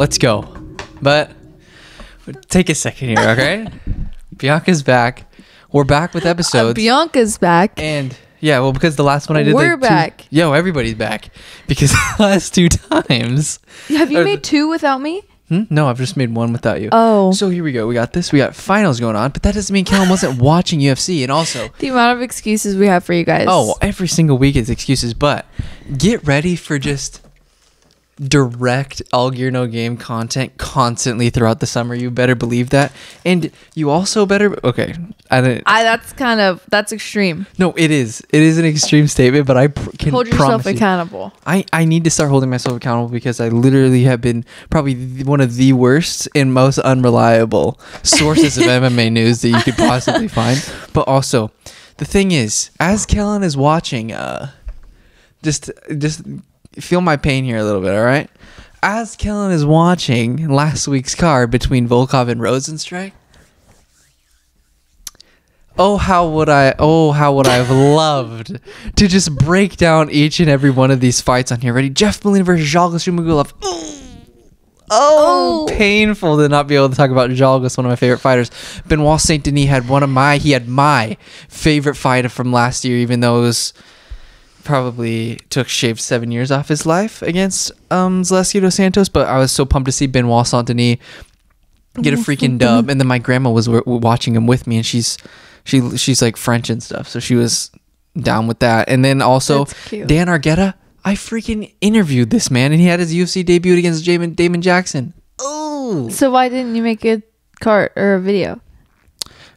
let's go. But take a second here, okay? Bianca's back. We're back with episodes. Uh, Bianca's back. and yeah, well, because the last one I did, We're like, two- back. Yo, everybody's back because the last two times. Have you Uh, made two without me? Hmm? No, I've just made one without you. Oh. So here we go. We got this. We got finals going on, but that doesn't mean Kellan wasn't watching UFC. And also, The amount of excuses we have for you guys. oh, every single week is excuses. But get ready for just direct all gear no game content constantly throughout the summer. You better believe that. And you also better okay. I didn't. I that's kind of that's extreme. no, it is. It is an extreme statement, but I pr- can Hold yourself promise you- accountable. I, I need to start holding myself accountable because I literally have been probably one of the worst and most unreliable sources of MMA news that you could possibly find. But also, the thing is, as Kellan is watching, uh, just just feel my pain here a little bit, all right? As Kellan is watching last week's card between Volkov and Rozenstruik. Oh how would I oh how would I have loved to just break down each and every one of these fights on here. Ready? Jeff Molina versus Zhalgas Zhumagulov. Oh, oh, painful to not be able to talk about Zhalgas, one of my favorite fighters. Benoit Saint Denis had one of my he had my favorite fighter from last year, even though it was probably took shaved seven years off his life against um Zaleski dos Santos. But I was so pumped to see Benoit Saint Denis get a freaking dub. And then my grandma was w- watching him with me, and she's she she's like French and stuff, so she was down with that. And then also Dan Argueta, I freaking interviewed this man, and he had his UFC debut against Damon Damon Jackson. Oh, So why didn't you make a cart or a video?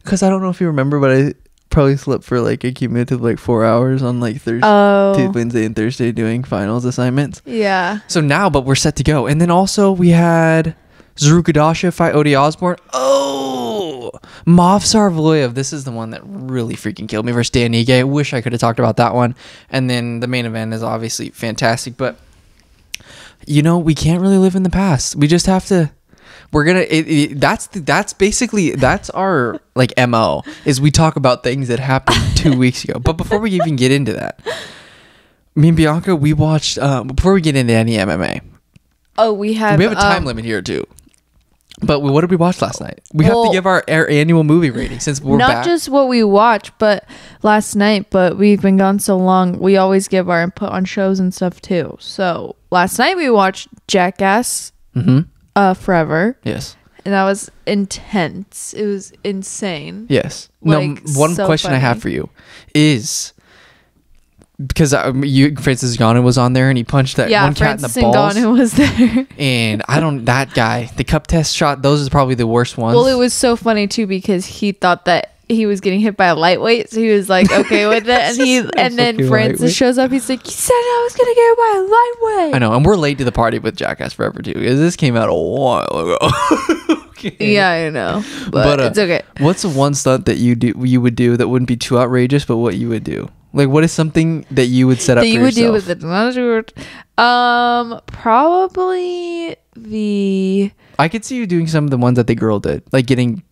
because I don't know if you remember, but I probably slept for like a cumulative like four hours on like Thursday, Oh. Wednesday, and Thursday doing finals assignments. Yeah. So now, but we're set to go. And then also we had Zarrukh Adashev fight Ode Osbourne. Oh, Movsar Evloev. This is the one that really freaking killed me versus Dan Ige. I wish I could have talked about that one. And then the main event is obviously fantastic, but you know we can't really live in the past. We just have to. We're gonna. It, it, that's the, that's basically that's our like mo is we talk about things that happened two weeks ago. But before we even get into that, me and Bianca, we watched. Uh, before we get into any MMA, Oh, we have. we have a time um, limit here too. But we, what did we watch last night? We have to give our, our annual movie rating since we're not back. just what we watch, but last night. But we've been gone so long, we always give our input on shows and stuff too. So last night we watched Jackass hmm uh, Forever, Yes. and that was intense. It was insane. Yes. Like, no. One so question I have for you is because um, you Francis Ngannou was on there and he punched that yeah, one cat in the balls. Ngannou was there. And I don't that guy. The cup test shot. Those are probably the worst ones. well, it was so funny too because he thought that he was getting hit by a lightweight, so he was like okay with it, and he and then Francis shows up. He's like, "You said I was gonna get hit by a lightweight." I know, and we're late to the party with Jackass Forever too because this came out a while ago. Okay. Yeah, I know, but, But, uh, it's okay. What's the one stunt that you do you would do that wouldn't be too outrageous, but what you would do? Like, what is something that you would set up that for you would do yourself? with the um probably the I could see you doing some of the ones that the girl did, like getting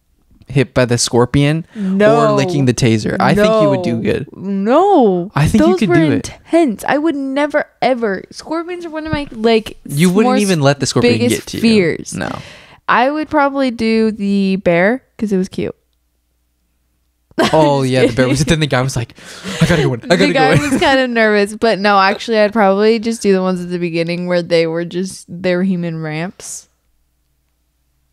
hit by the scorpion or licking the taser. I think you would do good. no I think you those could were do it. intense i would never ever scorpions are one of my like You wouldn't even let the scorpion biggest get to you. fears No. i would probably do the bear because it was cute Oh yeah, the bear was. Then the guy was like, "I gotta go in. I gotta the go guy in." was kind of nervous but no actually i'd probably just do the ones at the beginning where they were just they were human ramps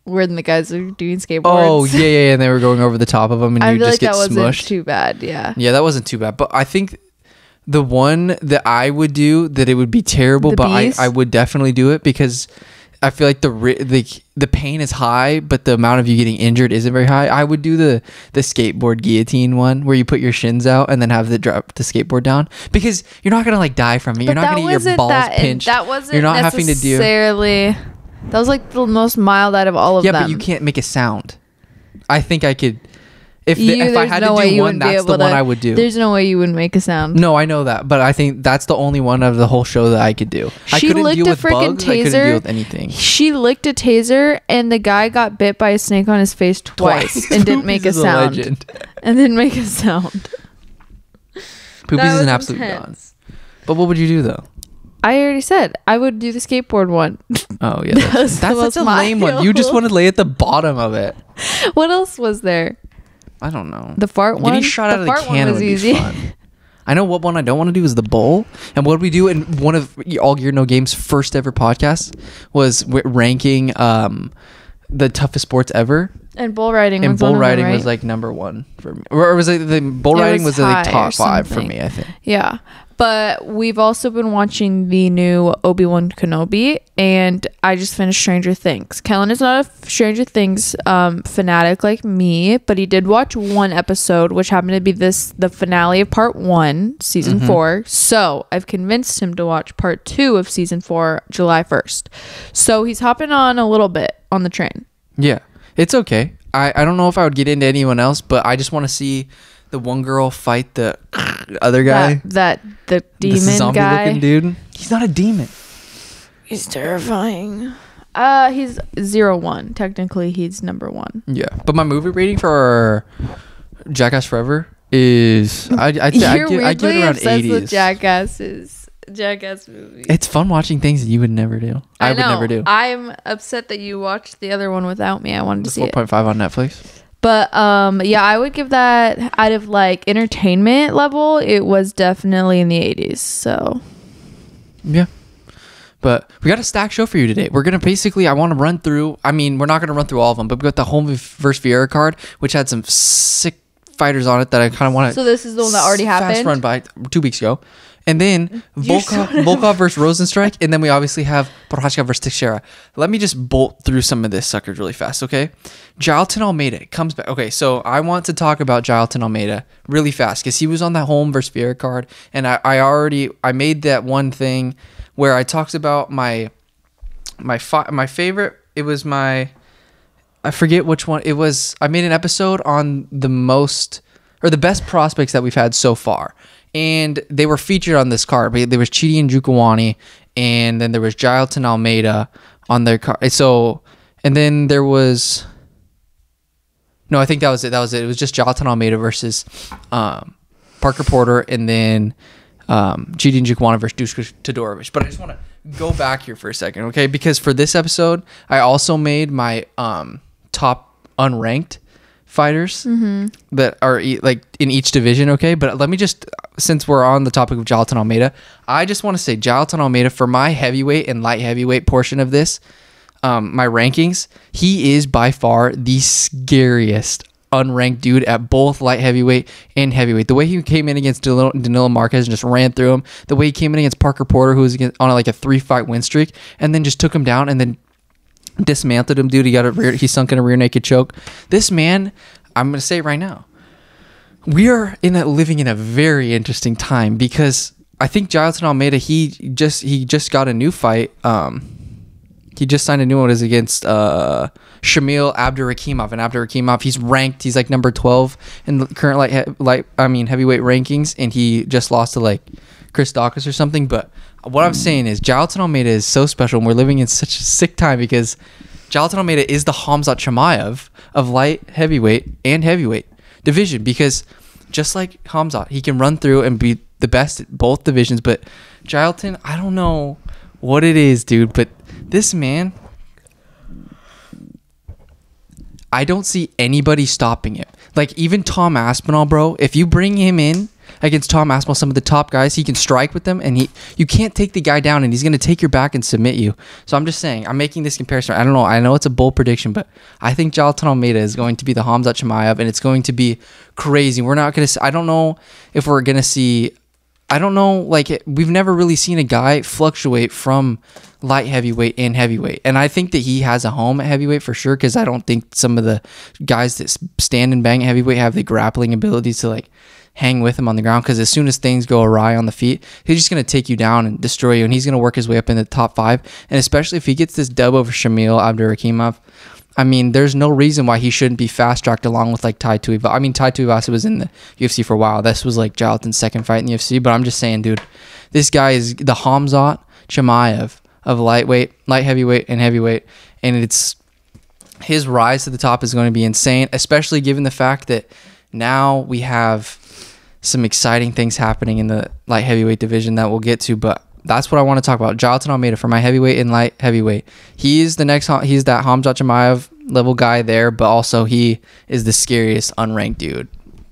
where the guys are doing skateboards Oh yeah, yeah, yeah, and they were going over the top of them, and i you feel just like get that wasn't smushed. too bad yeah Yeah, that wasn't too bad. But I think the one that I would do that it would be terrible, The but I, beast? I would definitely do it because I feel like the ri- the the pain is high, but the amount of you getting injured isn't very high. I would do the the skateboard guillotine one where you put your shins out and then have the drop the skateboard down because you're not gonna like die from it. You're not gonna get your balls that, pinched. That wasn't You're not having to do. necessarily. That was like the most mild out of all of Yeah, them. but you can't make a sound. I think I could. If the, You- if I had no way to do one, wouldn't that's the able one I would do. There's no way you wouldn't make a sound. No, I know that, but I think that's the only one of the whole show that I could do. I She couldn't licked deal a with freaking bugs. I couldn't taser. deal with anything. She licked a taser, and the guy got bit by a snake on his face twice, and didn't make a sound. legend. and didn't make a sound. Poopies That is was an absolute intense. god. But what would you do though? I already said I would do the skateboard one. Oh yeah, That that's, the that's such a lame one. You just want to lay at the bottom of it. what else was there? I don't know. The fart Getting one. shot the out of the one was would be easy. fun. I know what one I don't want to do is the bowl. And what we do in one of All Gear No Games first ever podcasts was ranking um, the toughest sports ever. And bull riding. And bull of them, riding right? was like number one for me. Or was it the bull It riding was was, like high top five for me, I think. Yeah. But we've also been watching the new Obi Wan Kenobi, and I just finished Stranger Things. Kellan is not a Stranger Things um, fanatic like me, but he did watch one episode, which happened to be this the finale of part one, season Mm-hmm. four. So I've convinced him to watch part two of season four, July first. So he's hopping on a little bit on the train. Yeah, it's okay. I, I don't know if I would get into anyone else, but I just want to see the one girl fight the other guy. That, that the the demon zombie guy. looking dude. He's not a demon. He's terrifying. Uh, he's zero one. Technically, he's number one. Yeah, but my movie rating for Jackass Forever is I I, I, I, You're give, I give weirdly it around obsessed with eighties. Jackasses. Jackass movie. It's fun watching things that you would never do. I, would never do. I'm upset that you watched the other one without me. I wanted to see four it. point five on Netflix. But um, yeah, I would give that out of like entertainment level. It was definitely in the 80s. So Yeah. But we got a stack show for you today. We're gonna basically, I want to run through. I mean, we're not gonna run through all of them, but we got the Holm versus Vieira card, which had some sick fighters on it that I kind of want to. So this is the one that already Fast happened? run by two weeks ago, and then Volkov, Volkov versus Rozenstruik, and then we obviously have Prochazka versus Teixeira. Let me just bolt through some of this suckers really fast, okay? Jailton Almeida comes back. Okay, so I want to talk about Jailton Almeida really fast because he was on that Holm versus Vieira card, and I, I already I made that one thing where I talked about my my fi- my favorite. It was my I forget which one it was. I made an episode on the most or the best prospects that we've had so far, and they were featured on this card. But There was Chidi Njokuani, and then there was Jailton Almeida on their card. So, and then there was no, I think that was it. That was it. It was just Jailton Almeida versus um, Parker Porter, and then um, Chidi Njokuani versus Dusko Todorovic. But I just want to go back here for a second, okay? Because for this episode, I also made my um, top unranked fighters that are e- like in each division, okay? But let me just, since we're on the topic of Jailton Almeida, I just want to say Jailton Almeida for my heavyweight and light heavyweight portion of this, um, my rankings, he is by far the scariest unranked dude at both light heavyweight and heavyweight. The way he came in against Danilo, Danilo Marques and just ran through him, the way he came in against Parker Porter, who was on like a three fight win streak, and then just took him down and then dismantled him, dude. He got a rear, he sunk in a rear naked choke. This man, I'm gonna say it right now, we are in a, living in a very interesting time because I think Jailton Almeida, he just he just got a new fight. Um, he just signed a new one is against uh Shamil Abdurakhimov and Abdurakhimov he's ranked he's like number 12 in the current light light I mean heavyweight rankings and he just lost to like Chris Daukaus or something but what I'm saying is Jailton Almeida is so special and we're living in such a sick time because Jailton Almeida is the Hamzat Chimaev of light heavyweight and heavyweight division because just like Hamzat he can run through and be the best at both divisions but Jalton I don't know what it is dude but this man I don't see anybody stopping him. Like even Tom Aspinall, bro. If you bring him in against Tom Aspinall, some of the top guys, he can strike with them, and he you can't take the guy down, and he's gonna take your back and submit you. So I'm just saying, I'm making this comparison. I don't know. I know it's a bold prediction, but I think Jailton Almeida is going to be the Hamzat Chimaev, and it's going to be crazy. We're not gonna. See, I don't know if we're gonna see. I don't know. Like we've never really seen a guy fluctuate from light heavyweight and heavyweight, and I think that he has a home at heavyweight for sure. Because I don't think some of the guys that stand and bang at heavyweight have the grappling abilities to like hang with him on the ground. Because as soon as things go awry on the feet, he's just gonna take you down and destroy you, and he's gonna work his way up in the top five. And especially if he gets this dub over Shamil Abdurakhimov. I mean, there's no reason why he shouldn't be fast tracked along with like Tai Tuivasa. I mean, Tai Tuivasa was in the UFC for a while. This was like Jailton's second fight in the UFC. But I'm just saying, dude, this guy is the Hamzat Chimaev of lightweight, light heavyweight, and heavyweight, and it's his rise to the top is going to be insane, especially given the fact that now we have some exciting things happening in the light heavyweight division that we'll get to. But that's what I want to talk about. Jailton Almeida for my heavyweight and light heavyweight. He's the next. He's that Hamza Chimaev level guy there, but also he is the scariest unranked dude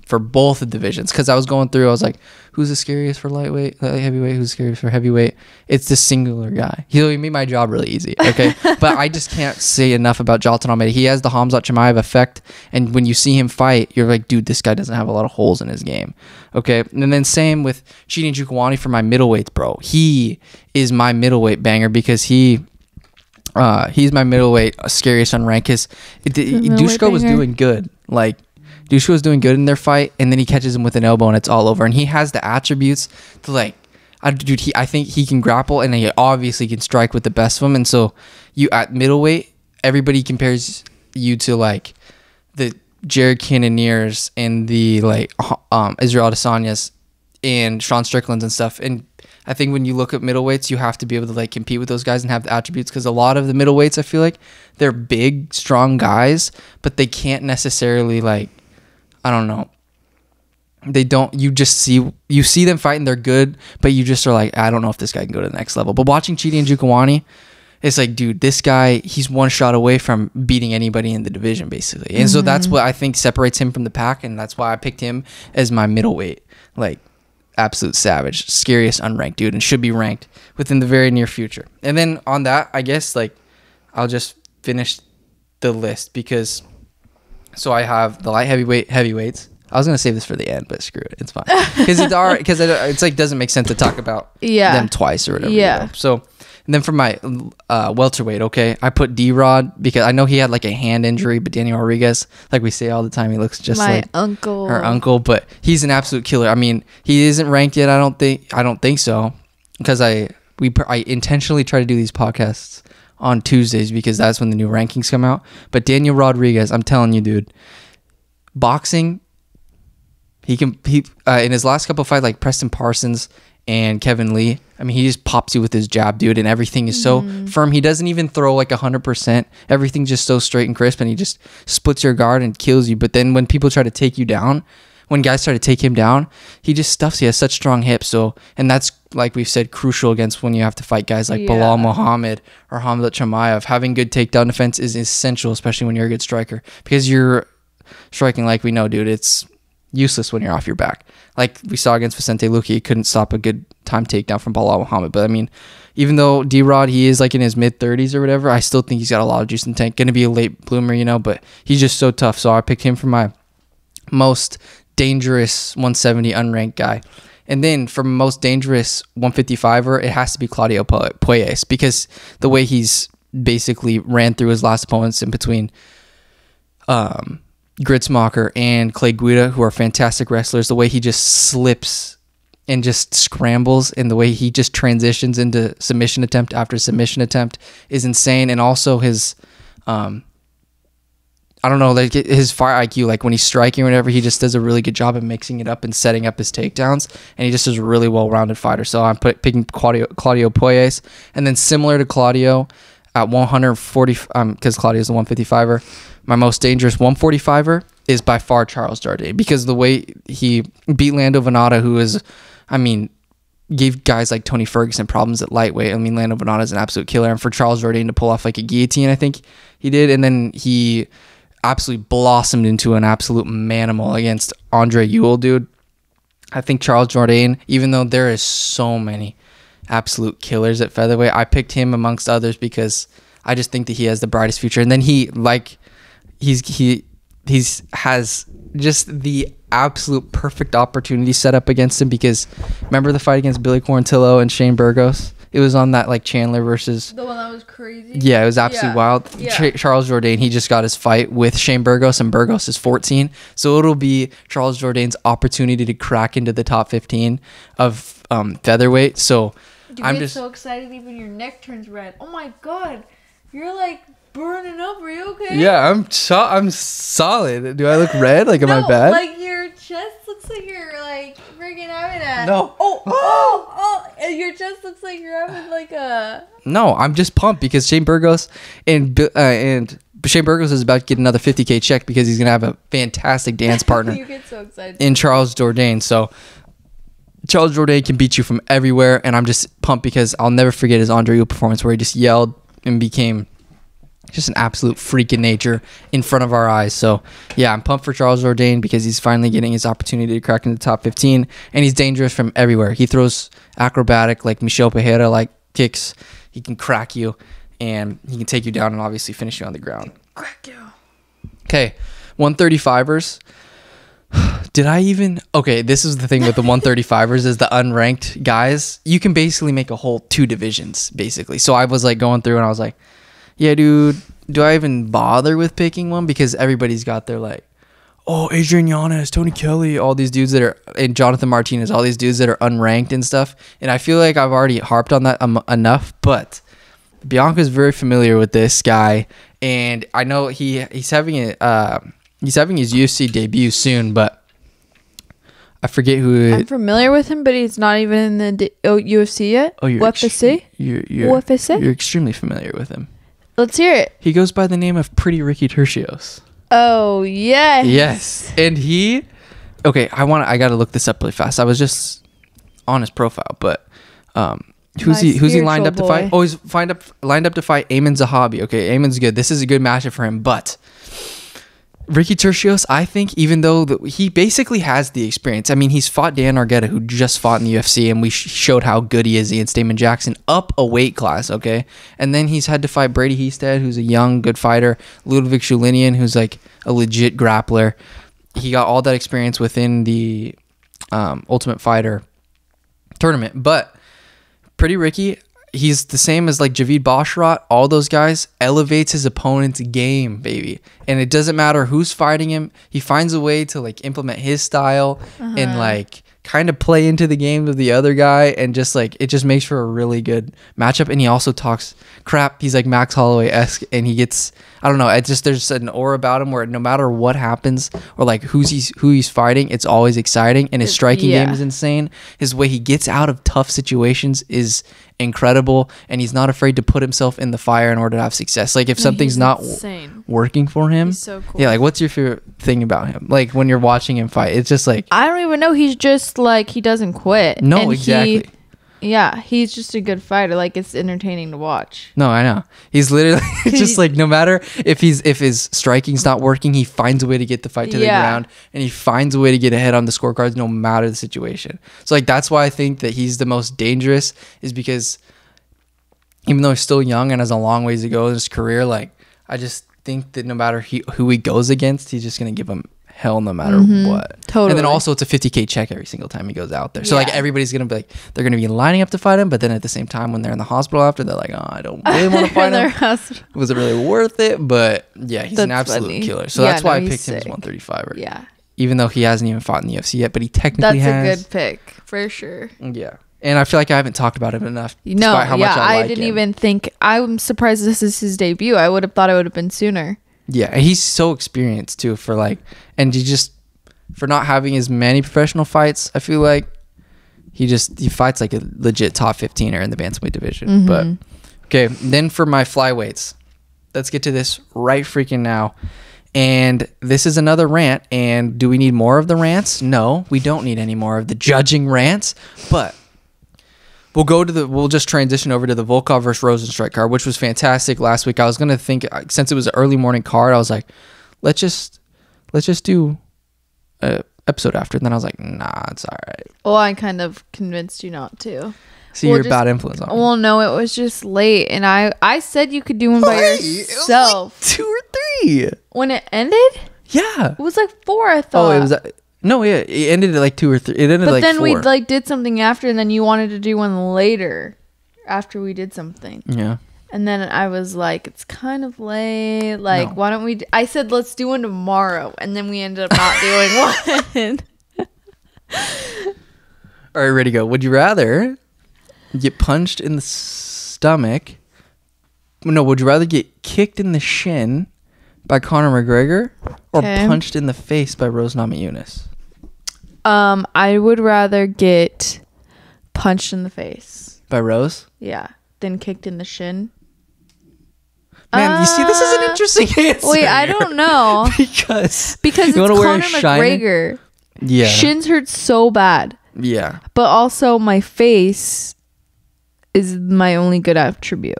for both the divisions. Because I was going through, I was like, who's the scariest for lightweight, light heavyweight? Who's the scariest for heavyweight? It's the singular guy. He made my job really easy. Okay, but I just can't say enough about Jailton Almeida. He has the Hamza Chimaev effect, and when you see him fight, you're like, dude, this guy doesn't have a lot of holes in his game. Okay, and then same with Chidi Njokuani for my middleweights, bro. He is my middleweight banger because he. Uh, he's my middleweight uh, scariest unranked. His middleweight Dusko was doing good. Like Dusko was doing good in their fight, and then he catches him with an elbow, and it's all over. And he has the attributes to like, I, dude. He, I think he can grapple, and he obviously can strike with the best of them. And so, you at middleweight, everybody compares you to like the Jared Cannoniers and the like um, Israel Adesanya's and Sean Strickland's and stuff. And I think when you look at middleweights, you have to be able to like compete with those guys and have the attributes because a lot of the middleweights, I feel like they're big, strong guys, but they can't necessarily like, I don't know. They don't. You just see you see them fighting. They're good, but you just are like, I don't know if this guy can go to the next level. But watching Chidi Njokuani, it's like, dude, this guy, he's one shot away from beating anybody in the division, basically. And so that's mm-hmm. what I think separates him from the pack, and that's why I picked him as my middleweight. Like, absolute savage, scariest unranked dude, and should be ranked within the very near future. And then on that, I guess, like, I'll just finish the list because. So I have the light heavyweight heavyweights. I was gonna save this for the end, but screw it, it's fine because it's alright because it, it's like doesn't make sense to talk about Yeah. them twice or whatever. you Yeah. know? So, and then for my uh, welterweight, okay, I put D Rod because I know he had like a hand injury, but Daniel Rodriguez, like we say all the time, he looks just like my like uncle. her uncle, but he's an absolute killer. I mean, he isn't ranked yet. I don't think. I don't think so, because I we I intentionally try to do these podcasts on Tuesdays because that's when the new rankings come out. But Daniel Rodriguez, I'm telling you, dude, boxing. He can he uh, in his last couple of fights like Preston Parsons and Kevin Lee. I mean, he just pops you with his jab, dude, and everything is so firm. He doesn't even throw like hundred percent. Everything's just so straight and crisp, and he just splits your guard and kills you. But then when people try to take you down, when guys try to take him down, he just stuffs. He has such strong hips, so and that's like we've said crucial against when you have to fight guys like Yeah. Belal Muhammad or Hamza Chimaev. Having good takedown defense is essential, especially when you're a good striker, because you're striking like we know, dude. It's useless when you're off your back. Like we saw against Vicente Luque, he couldn't stop a good time takedown from Belal Muhammad. But I mean, even though D Rod he is like in his mid 30s or whatever, I still think he's got a lot of juice in the tank. Gonna be a late bloomer, you know, but he's just so tough. So I picked him for my most dangerous 170 unranked guy. And then for most dangerous 155er, it has to be Claudio Puelles because the way he's basically ran through his last opponents in between um, Gruetzemacher and Clay Guida, who are fantastic wrestlers, the way he just slips and just scrambles and the way he just transitions into submission attempt after submission attempt is insane. And also his, um, I don't know, like his fire IQ, like when he's striking or whatever, he just does a really good job of mixing it up and setting up his takedowns. And he just is a really well rounded fighter. So I'm picking Claudio, Claudio Puelles. And then similar to Claudio at 140, um, because Claudio's a 155er, my most dangerous 145er is by far Charles Jourdain because the way he beat Lando Vannata, who is, I mean, gave guys like Tony Ferguson problems at lightweight. I mean, Lando Vannata is an absolute killer, and for Charles Jourdain to pull off like a guillotine, I think he did, and then he absolutely blossomed into an absolute manimal against Andre Ewell, dude. I think Charles Jourdain, even though there is so many absolute killers at featherweight, I picked him amongst others because I just think that he has the brightest future. And then he like he's he he's has just the absolute perfect opportunity set up against him because remember the fight against Billy Quarantillo and Shane Burgos? It was on that like Chandler versus The one that was crazy. yeah, it was absolutely Yeah. wild. Yeah. Ch- Charles Jourdain, he just got his fight with Shane Burgos, and Burgos is 14. So it'll be Charles Jourdain's opportunity to crack into the top 15 of um, featherweight. So You I'm get just so excited, even your neck turns red. Oh my god, you're like burning up. Are you okay? yeah, I'm so- I'm solid. Do I look red? Like, am no, I bad? Like your chest looks like you're like freaking having a. No. Oh, oh, oh! and Your chest looks like you're having like a. no, I'm just pumped because Shane Burgos and uh, and Shane Burgos is about to get another 50k check because he's gonna have a fantastic dance partner. you get so excited. in Charles Jourdain. So Charles Jourdain can beat you from everywhere, and I'm just pumped because I'll never forget his Andre Ewell performance where he just yelled and became just an absolute freak in nature in front of our eyes. So yeah, I'm pumped for Charles Jourdain because he's finally getting his opportunity to crack into the top 15, and he's dangerous from everywhere. He throws acrobatic like Michel Pereira like kicks. He can crack you, and he can take you down and obviously finish you on the ground. Crack you. Okay, 135ers. Did I even? Okay, this is the thing with the 135ers is the unranked guys. You can basically make a whole two divisions basically. So I was like going through and I was like, yeah, dude, do I even bother with picking one because everybody's got their like, oh, Adrian Yanez, Tony Kelly, all these dudes that are and Jonathan Martinez, all these dudes that are unranked and stuff. And I feel like I've already harped on that um, enough, but Bianca's very familiar with this guy, and I know he he's having a uh, he's having his UFC debut soon, but I forget who. I'm familiar with him, but he's not even in the D- oh, UFC yet. oh, you're ex- UFC. You're, you're, UFC? You're extremely familiar with him. Let's hear it. He goes by the name of Pretty Ricky Turcios. Oh yes. Yes, and he. Okay, I want. I got to look this up really fast. I was just on his profile, but um, who's My he? Who's he lined up to fight? Oh, he's find up lined up to fight Amon Zahabi. Okay, Amon's good. This is a good matchup for him, but. Ricky Turcios, I think, even though the, he basically has the experience. I mean, he's fought Dan Argueta, who just fought in the UFC, and we sh- showed how good he is against Damon Jackson up a weight class, okay? And then he's had to fight Brady Hiestand, who's a young, good fighter, Liudvik Sholinian, who's like a legit grappler. He got all that experience within the um, Ultimate Fighter tournament. But Pretty Ricky, he's the same as like Javid Basharat. All those guys elevates his opponent's game, baby. And it doesn't matter who's fighting him. He finds a way to like implement his style and uh-huh. like kind of play into the game of the other guy and just like it just makes for a really good matchup and he also talks crap he's like max holloway esque and he gets i don't know it just there's an aura about him where no matter what happens or like who's he's who he's fighting it's always exciting and his striking game is insane his way he gets out of tough situations is incredible and he's not afraid to put himself in the fire in order to have success like if something's not w- working for him so cool. yeah like what's your favorite thing about him like when you're watching him fight it's just like I don't even know. He's just like he doesn't quit. no And he- exactly yeah, he's just a good fighter. Like it's entertaining to watch. No, I know. He's literally just like no matter if he's if his striking's not working, he finds a way to get the fight to the ground and he finds a way to get ahead on the scorecards no matter the situation. So like that's why I think that he's the most dangerous is because even though he's still young and has a long ways to go in his career, like I just think that no matter he, who he goes against, he's just gonna give him hell no matter mm-hmm. what. Totally. And then also it's a 50k check every single time he goes out there. So like everybody's gonna be like they're gonna be lining up to fight him, but then at the same time when they're in the hospital after, they're like, oh, I don't really want to fight him. house- Was it really worth it? But yeah, he's an absolute funny. killer. So Yeah, that's why no, I he's picked him as sick. 135. Yeah, Even though he hasn't even fought in the UFC yet, but he technically that's a good pick for sure. Yeah. And I feel like I haven't talked about him enough. No, how yeah, much I, I, like didn't him. even think. I'm surprised this is his debut. I would have thought it would have been sooner. Yeah, and he's so experienced too for like, and he just for not having as many professional fights. I feel like he just he fights like a legit top 15er in the bantamweight division. Mm-hmm. But okay, then for my flyweights, let's get to this right freaking now. And this is another rant. And do we need more of the rants? No, we don't need any more of the judging rants. But we'll go to the. We'll just transition over to the Volkov versus Rozenstruik card, which was fantastic last week. I was gonna think uh, since it was an early morning card, I was like, let's just let's just do a episode after. And then I was like, nah, it's all right. Well, I kind of convinced you not to. See, Well, you're a just- bad influence on me. Well, no, it was just late, and I I said you could do one by was like yourself. two or three. when it ended, Yeah. it was like four. I thought. Oh, it was. No, yeah, it ended at like two or three. It ended But like then four. we like did something after, and then you wanted to do one later, after we did something. yeah. And then I was like, it's kind of late. Like, No. why don't we? d- I said, let's do one tomorrow. And then we ended up not doing one. All right, ready to go. Would you rather get punched in the stomach? No, would you rather get kicked in the shin by Conor McGregor or Okay. punched in the face by Rose Namajunas? um, I would rather get punched in the face. By Rose? Yeah. Than kicked in the shin. Man, you see, this is an Uh, interesting answer. Wait, I here. don't know. because Because You it's wanna wear a Conor shiner? McGregor. yeah, Shins hurt so bad. Yeah. but also my face is my only good attribute.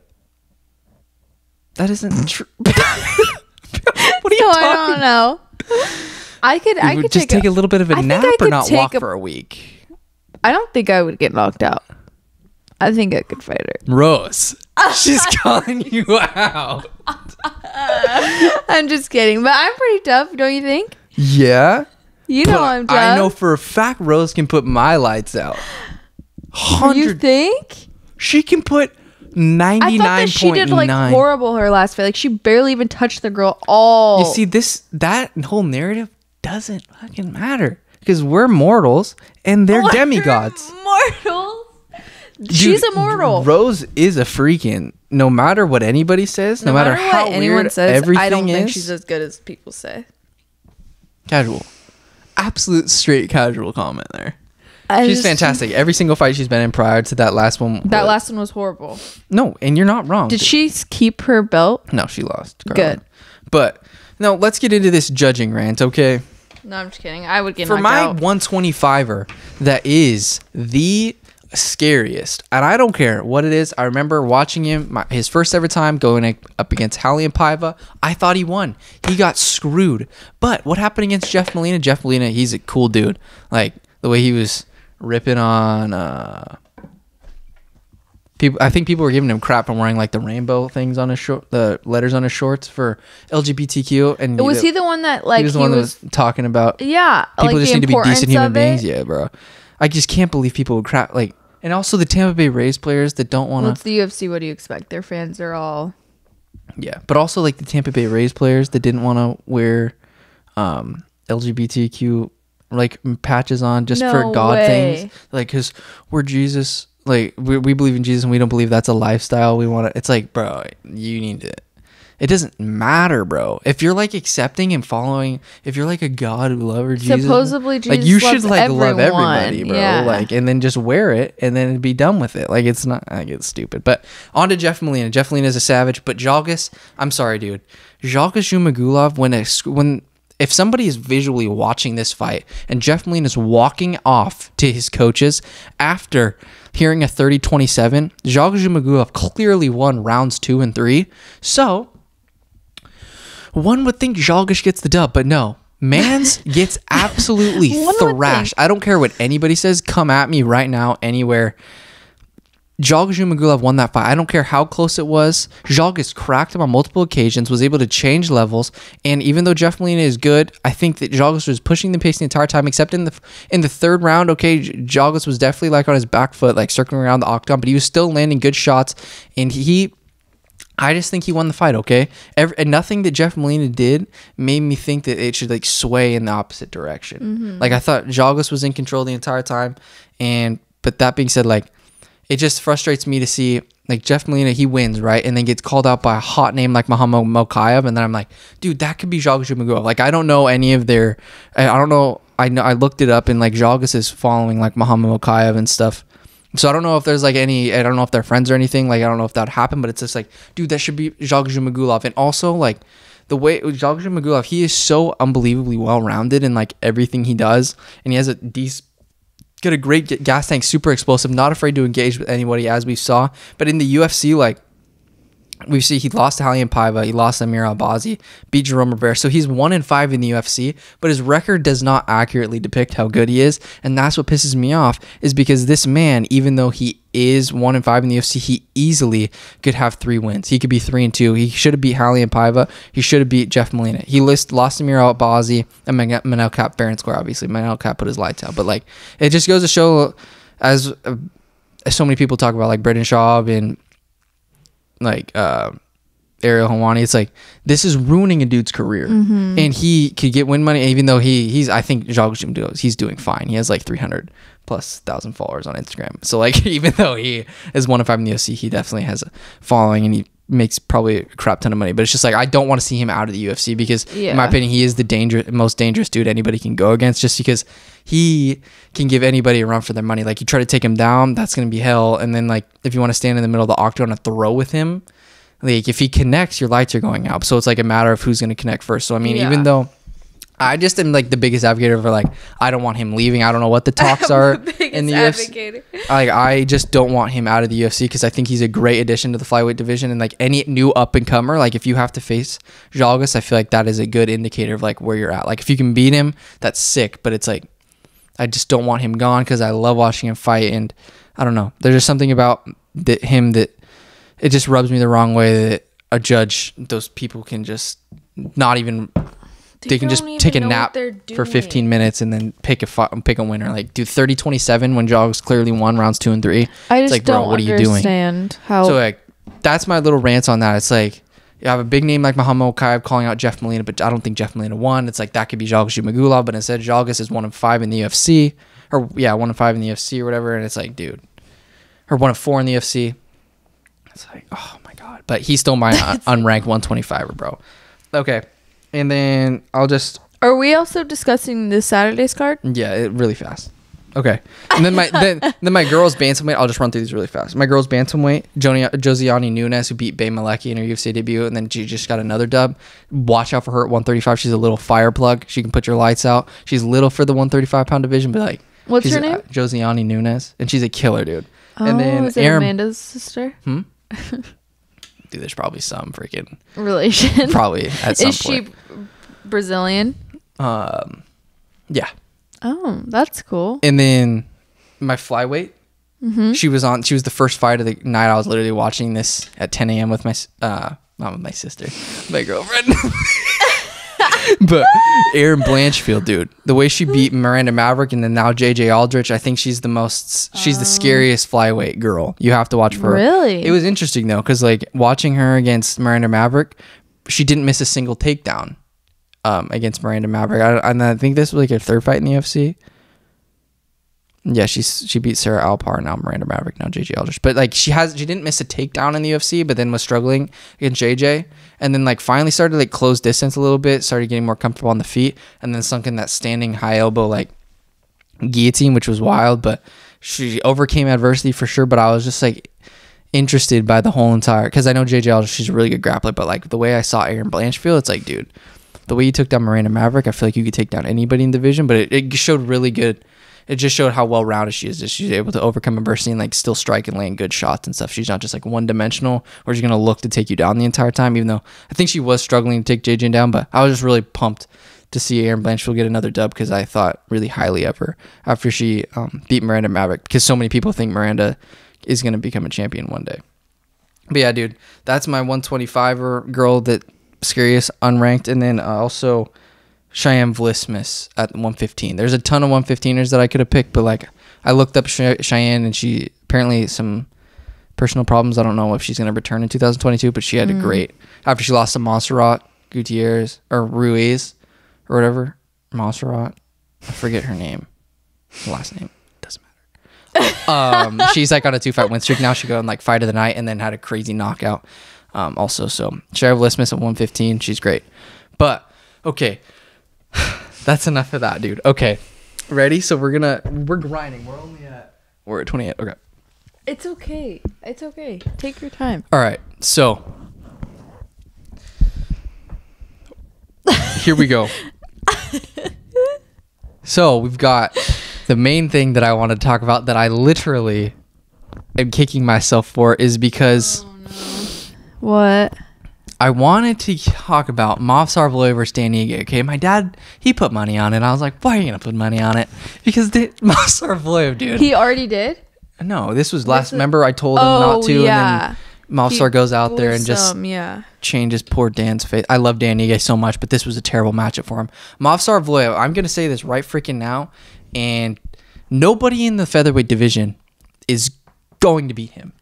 That isn't true. what are you talking I don't know. I could. I You would could just take, a, little bit of a I nap I or not walk a- for a week. I don't think I would get knocked out. I think I could fight her. Rose. She's calling you out. I'm just kidding, but I'm pretty tough, don't you think? Yeah. You know I'm tough. I know for a fact Rose can put my lights out. 100. You think? she can put ninety I thought that she did like horrible her last fight. Like she barely even touched the girl all. You see, this that whole narrative doesn't fucking matter because we're mortals and they're demigods. Mortals. She's immortal. Rose is a freaking. No matter what anybody says, no, matter, how weird everything I don't is, think she's as good as people say. casual, absolute straight casual comment there. I She's just- fantastic. Every single fight she's been in prior to that last one. That was- last one was horrible. no, and you're not wrong. Did she keep her belt? No, she lost. Good. But no, let's get into this judging rant, okay? No, I'm just kidding. I would get For my out. 125er, that is the scariest, and I don't care what it is. I remember watching him my, his first ever time going up against Raulian Paiva. I thought he won. He got screwed. But what happened against Jeff Molina? Jeff Molina, he's a cool dude. Like the way he was ripping on. uh People, I think people were giving him crap for wearing like the rainbow things on his short, the letters on his shorts for LGBTQ. And was he the one that like he was the he one was? that was talking about yeah, people like just need to be decent human of beings. Yeah, bro. I just can't believe people would crap like, and also the Tampa Bay Rays players that don't want Well, to. it's the UFC. What do you expect? Their fans are all. Yeah, but also like the Tampa Bay Rays players that didn't want to wear um, LGBTQ like patches on just for God way. things, like because we're Jesus. Like we, we believe in Jesus and we don't believe that's a lifestyle we want to. It's like, bro, you need to. It doesn't matter, bro. If you're like accepting and following, if you're like a God lover, Jesus, Supposedly like Jesus you should like love everyone. everybody, bro. Yeah. Like, and then just wear it and then be done with it. Like, it's not. Like, it's stupid. But on to Jeff Molina. Jeff Molina is a savage, but Zhalgas, I'm sorry, dude. Zhalgas Zhumagulov, when a, when if somebody is visually watching this fight and Jeff Molina is walking off to his coaches after hearing a 30-27, Zhalgas Zhumagulov clearly won rounds two and three. So one would think Zhalgas gets the dub, but no. Mans gets absolutely thrashed. I don't care what anybody says. Come at me right now, anywhere. Magulov won that fight. I don't care how close it was. Zhalgas cracked him on multiple occasions, was able to change levels, and even though Jeff Molina is good, I think that Zhalgas was pushing the pace the entire time. Except in the in the third round, okay, Zhalgas was definitely like on his back foot, like circling around the octagon, but he was still landing good shots, and he I just think he won the fight. Okay, Every, and nothing that Jeff Molina did made me think that it should like sway in the opposite direction. Mm-hmm. Like I thought Zhalgas was in control the entire time, and but that being said, like it just frustrates me to see like Jeff Molina he wins right, and then gets called out by a hot name like Muhammad Mokaev, and then I'm like, dude, that could be Zhalgas Magulov. Like I don't know any of their, I, don't know. I know I looked it up, and like Zhalgas is following like Muhammad Mokaev and stuff. So I don't know if there's like any I don't know if they're friends or anything. Like I don't know if that happened, but it's just like, dude, that should be Jacques Magulov. And also like the way Jacques Magulov, he is so unbelievably well rounded in like everything he does, and he has a decent got a great gas tank, super explosive, not afraid to engage with anybody as we saw. But in the UFC, like we see he lost to Raulian Paiva, he lost to Amir Albazi, beat Jerome Rivera. So he's one in five in the UFC, but his record does not accurately depict how good he is. And that's what pisses me off, is because this man, even though he is one in five in the UFC, he easily could have three wins. He could be three and two. He should have beat Raulian Paiva. He should have beat Jeff Molina. He list, lost to Amir Albazi and Manel Kape fair and square, obviously. Manel Kape put his lights out. But like it just goes to show as, uh, as so many people talk about like Brendan Schaub and like uh Ariel Helwani, it's like this is ruining a dude's career, and he could get win money even though he he's I think Jacques Jim he's doing fine. He has like three hundred plus thousand followers on Instagram. So like even though he is one of five in the OC, he definitely has a following and he makes probably a crap ton of money. But it's just like I don't want to see him out of the UFC because in my opinion he is the danger most dangerous dude anybody can go against just because he can give anybody a run for their money. Like you try to take him down, that's gonna be hell. And then like if you want to stand in the middle of the octagon and throw with him, like if he connects, your lights are going out. So it's like a matter of who's gonna connect first. So I mean, Yeah. even though I just am like the biggest advocate for like I don't want him leaving. I don't know what the talks are in the UFC. Like I just don't want him out of the UFC because I think he's a great addition to the flyweight division and like any new up and comer. Like if you have to face Zhalgas, I feel like that is a good indicator of like where you're at. Like if you can beat him, that's sick. But it's like I just don't want him gone because I love watching him fight and I don't know. There's just something about that him that it just rubs me the wrong way that a judge, those people can just not even they, can just take a nap for 15 minutes and then pick a fi- pick a winner. Like do 30-27 when Jogs clearly won rounds two and three. I just like, don't bro, what are you doing? understand how. So like that's my little rants on that. It's like you have a big name like Muhammad Mokaev calling out Jeff Molina, but I don't think Jeff Molina won. It's like that could be Zhalgas Magulov, but instead Zhalgas is one of five in the UFC, or yeah, one of five in the UFC or whatever. And it's like, dude, or one of four in the UFC. It's like, oh my god, but he's still my un- uh, unranked 125er, bro. Okay, and then I'll just Are we also discussing this Saturday's card? yeah, it, really fast. Okay, and then my then then my girls bantamweight. I'll just run through these really fast. My girls bantamweight, Joni, Josiane Nunes, who beat Bea Malecki in her UFC debut, and then she just got another dub. Watch out for her at 135. She's a little fire plug. She can put your lights out. She's little for the 135 pound division, but like, What's her name? Josiane Nunes, and she's a killer, dude. Oh, and then is it Aaron, Amanda's sister? Hmm? dude, there's probably some freaking Relation? probably at some is she. Brazilian? Um, yeah. Oh, that's cool. And then my flyweight, Mm-hmm. she was on. She was the first fight of the night. I was literally watching this at 10 a.m. with my uh, not with my sister, my girlfriend. but Erin Blanchfield, dude, the way she beat Miranda Maverick and then now JJ Aldrich, I think she's the most. She's the scariest flyweight girl. You have to watch for her. Really? It was interesting though, because like watching her against Miranda Maverick, she didn't miss a single takedown. Um, against Miranda Maverick, I, and I think this was like her third fight in the UFC. Yeah, she's she beat Sarah Alpar now Miranda Maverick now JJ Aldrich. But like she has she didn't miss a takedown in the UFC, but then was struggling against JJ, and then like finally started to, like close distance a little bit, started getting more comfortable on the feet, and then sunk in that standing high elbow like guillotine, which was wild. But she overcame adversity for sure. But I was just like interested by the whole entire because I know JJ Aldrich she's a really good grappler, but like the way I saw Erin Blanchfield, it's like dude, the way you took down Miranda Maverick, I feel like you could take down anybody in the division, but it, it showed really good. It just showed how well rounded she is. She's able to overcome adversity and like still strike and land good shots and stuff. She's not just like one dimensional or she's gonna look to take you down the entire time. Even though I think she was struggling to take JJ down, but I was just really pumped to see Erin Blanchfield get another dub because I thought really highly of her after she um, beat Miranda Maverick because so many people think Miranda is gonna become a champion one day. But yeah, dude, that's my 125er girl that scariest unranked, and then uh, also Cheyanne Vlismas at 115. There's a ton of 115ers that I could have picked, but like I looked up Cheyanne, and she apparently some personal problems. I don't know if she's gonna return in 2022, but she had a great after she lost to Montserrat Gutierrez or Ruiz or whatever Montserrat. I forget her name, last name doesn't matter um, she's like on a two fight win streak now. She go on like fight of the night and then had a crazy knockout. Um, also, so Cheryl Lismus at 115, she's great. But okay, that's enough of that, dude. Okay, ready? So we're gonna we're grinding. We're only at we're at 28. Okay. It's okay. It's okay. Take your time. All right. So here we go. so we've got the main thing that I want to talk about that I literally am kicking myself for is because oh, What? I wanted to talk about Movsar versus Dan Ige. Okay, my dad he put money on it. I was like, why are you gonna put money on it? Because the, Movsar dude. He already did. no, this was last. is- remember, I told him Oh, not to, yeah. and then Movsar goes out there and just Some, yeah. changes poor Dan's face. I love Dan Ige so much, but this was a terrible matchup for him. Movsar Evloev, I'm gonna say this right freaking now, and nobody in the featherweight division is going to beat him.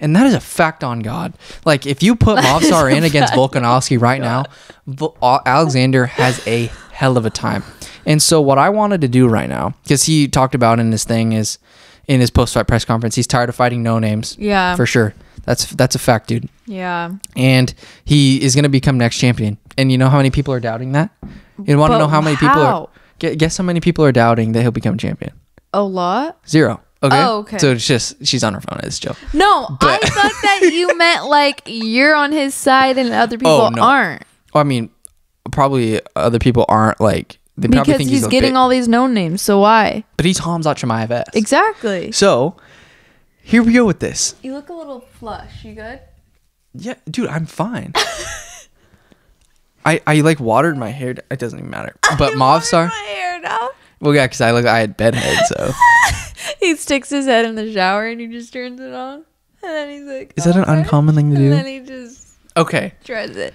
And that is a fact on God. Like if you put Movsar in against Volkanovski right now, Vo- uh, Alexander has a hell of a time. And so what I wanted to do right now, because he talked about in his thing is in his post fight press conference, he's tired of fighting no names. Yeah. For sure. That's that's a fact, dude Yeah. and he is going to become next champion. And you know how many people are doubting that? You want to know how many people are? Guess how many people are doubting that he'll become champion? A lot? Zero. Okay. Oh, okay. So it's just she's on her phone. It's Joe. No, But- I thought that you meant like you're on his side and other oh, people Oh, no. aren't. Well, I mean, probably other people aren't like they probably because he's, a getting all these known names. So why? but he's Hamzat Chimaev S. Exactly. So here we go with this. You look a little flush. You good? Yeah, dude, I'm fine. I I like watered my hair. It doesn't even matter. But Movsar, My hair now. well, yeah, because I look I had bedhead. So He sticks his head in the shower and he just turns it on, and then he's like, is that an "Okay." uncommon thing to do? And then do? he just Okay, tries it.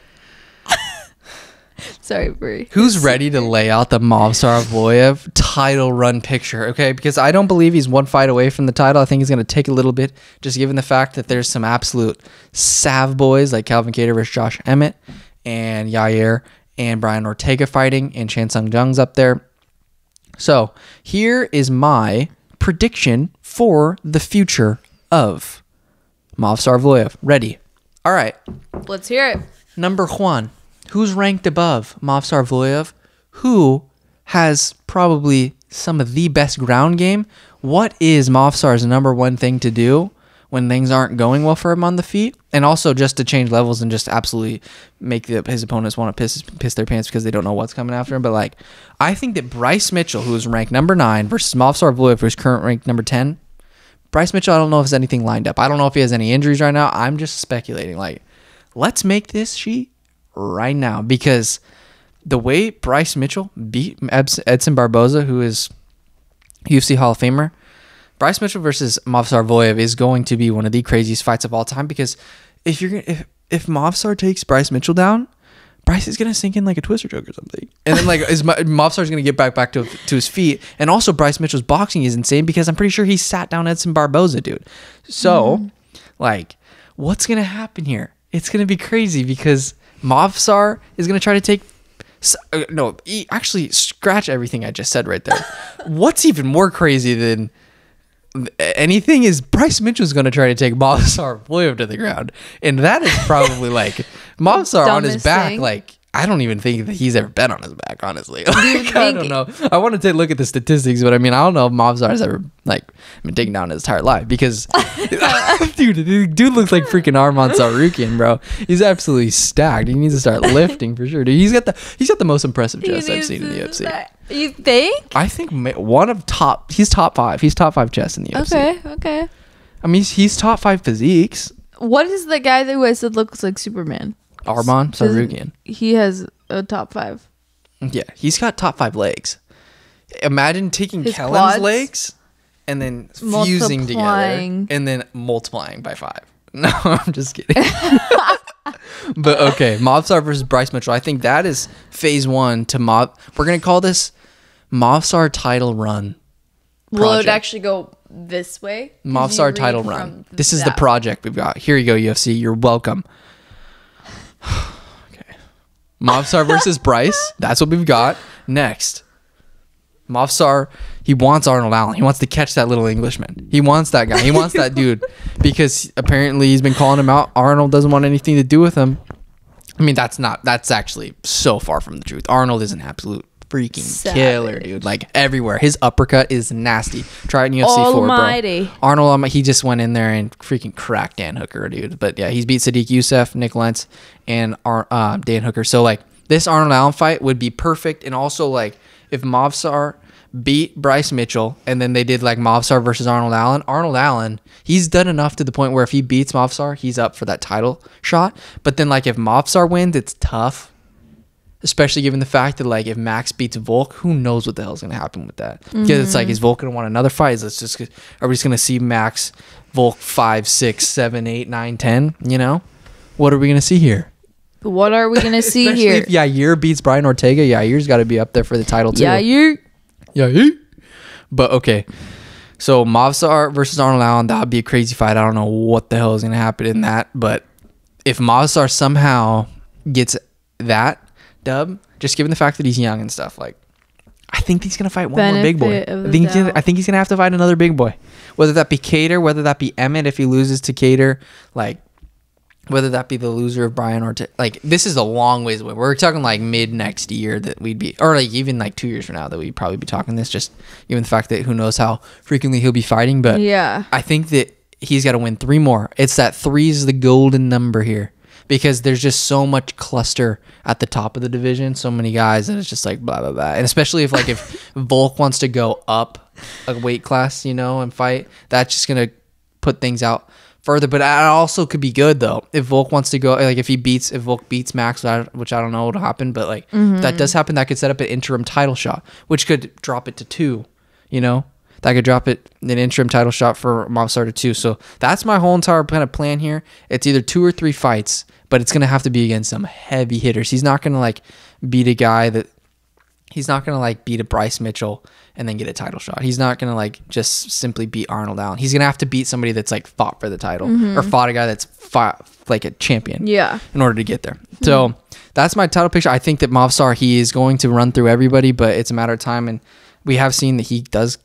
Sorry, Brie. who's ready to lay out the Movsar Evloev title run picture? Okay, because I don't believe he's one fight away from the title. I think he's going to take a little bit, just given the fact that there's some absolute sav boys like Calvin Kattar versus Josh Emmett and Yair and Brian Ortega fighting, and Chan Sung Jung's up there. So here is my prediction for the future of Movsar Evloev. Ready? All right. Let's hear it. Number one, who's ranked above Movsar Evloev? Who has probably some of the best ground game? What is Movsar's number one thing to do when things aren't going well for him on the feet? And also just to change levels and just absolutely make the, his opponents want to piss piss their pants because they don't know what's coming after him. But like, I think that Bryce Mitchell, who is ranked number nine, versus Movsar Evloev, who's current ranked number ten. Bryce Mitchell, I don't know if there's anything lined up. I don't know if he has any injuries right now. I'm just speculating. Like, let's make this sheet right now because the way Bryce Mitchell beat Edson Barboza, who is UFC Hall of Famer, Bryce Mitchell versus Movsar Evloev is going to be one of the craziest fights of all time because if you're gonna if if Movsar takes Bryce Mitchell down, Bryce is gonna sink in like a twister choke or something, and then like is Movsar's gonna get back back to to his feet, and also Bryce Mitchell's boxing is insane because I'm pretty sure he sat down Edson Barboza, dude. So, like, what's gonna happen here? It's gonna be crazy because Movsar is gonna try to take. uh, No, actually, scratch everything I just said right there. what's even more crazy than anything is Bryce Mitchell's going to try to take Movsar Evloev to the ground, and that is probably like Movsar on his back. thing. Like I don't even think that he's ever been on his back. Honestly, like, I don't know. I want to take a look at the statistics, but I mean, I don't know if Movsar has ever like been taken down his entire life because dude, dude looks like freaking Arman Tsarukyan, bro. He's absolutely stacked. He needs to start lifting for sure, dude. He's got the he's got the most impressive chest I've seen in the UFC. You think? I think one of top. He's top five. He's top five chest in the UFC. Okay, okay. I mean, he's, he's top five physiques. What is the guy that I said looks like Superman? Arman Tsarukyan. He has a top five. Yeah, he's got top five legs. Imagine taking His Kellan's quads? legs and then fusing together Multiplying. and then multiplying by five. No, I'm just kidding. but okay, Movsar versus Bryce Mitchell. I think that is phase one to Mob. We're gonna call this Movsar title run. Will it Project. actually go this way? 'Cause you Mobstar read title from run. This is the that. project we've got. Here you go, UFC. You're welcome. okay. Mobstar versus Bryce. That's what we've got. Next. Mobstar, he wants Arnold Allen. He wants to catch that little Englishman. He wants that guy. He wants that dude because apparently he's been calling him out. Arnold doesn't want anything to do with him. I mean, that's not, that's actually so far from the truth. Arnold is an absolute freaking killer, dude. Like everywhere. His uppercut is nasty. Try it in UFC 4, bro. Arnold, um, he just went in there and freaking cracked Dan Hooker, dude. But yeah, he's beat Sodiq Yusuff, Nik Lentz, and Ar- uh, Dan Hooker. So like this Arnold Allen fight would be perfect. And also like if Movsar beat Bryce Mitchell and then they did like Movsar versus Arnold Allen, Arnold Allen, he's done enough to the point where if he beats Movsar, he's up for that title shot. But then like if Movsar wins, it's tough. Especially given the fact that like if Max beats Volk, who knows what the hell's gonna happen with that? Because it's like mm-hmm. is Volk gonna want another fight? Is just are we just gonna see Max Volk five, six, seven, eight, nine, ten? You know, what are we gonna see here? What are we gonna see here? if Yair beats Brian Ortega, Yeah, Yair's got to be up there for the title too. Yeah, you. Yair. But okay, so Movsar versus Arnold Allen, that would be a crazy fight. I don't know what the hell is gonna happen in that, but if Movsar somehow gets that dub, just given the fact that he's young and stuff, like I think he's gonna fight one more big boy. I think he's gonna. I think he's gonna have to fight another big boy, whether that be Kattar, whether that be Emmett if he loses to Kattar, like whether that be the loser of Brian or like this is a long ways away. We're talking like mid next year that we'd be, or like even like two years from now that we'd probably be talking this. Just given the fact that who knows how frequently he'll be fighting, but Yeah. I think that he's got to win three more. It's that three is the golden number here because there's just so much cluster at the top of the division, so many guys, and it's just like blah blah blah. And especially if like if Volk wants to go up a weight class, you know, and fight, that's just gonna put things out further. But it also could be good though if Volk wants to go like if he beats if Volk beats Max, which I- don't know what'll happen, but like if that does happen, that could set up an interim title shot, which could drop it to two. You know, that could drop it an interim title shot for Mobstar to two. So that's my whole entire kind of plan here. It's either two or three fights, but it's gonna have to be against some heavy hitters. He's not gonna like beat a guy that he's not gonna like beat a Bryce Mitchell and then get a title shot. He's not gonna like just simply beat Arnold Allen. He's gonna have to beat somebody that's like fought for the title or mm-hmm. fought a guy that's fought like a champion Yeah. in order to get there. Hmm. So that's my title picture. I think that Mobstar he is going to run through everybody, but it's a matter of time. And we have seen that he does